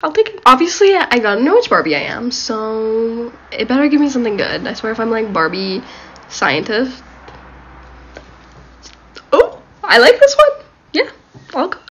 I'll take it. Obviously, I gotta know which Barbie I am, so it better give me something good. I swear if I'm like Barbie scientist. Oh, I like this one. Yeah, I'll go.